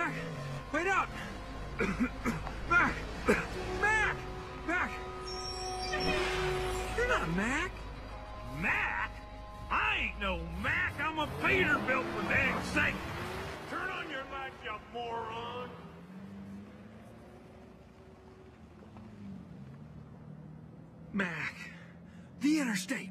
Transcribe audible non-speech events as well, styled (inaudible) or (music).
Mac, wait up! (coughs) Mac! Mac! Mac! You're not Mac! Mac? I ain't no Mac! I'm a Peterbilt for dang sake! Turn on your light, you moron! Mac, the interstate!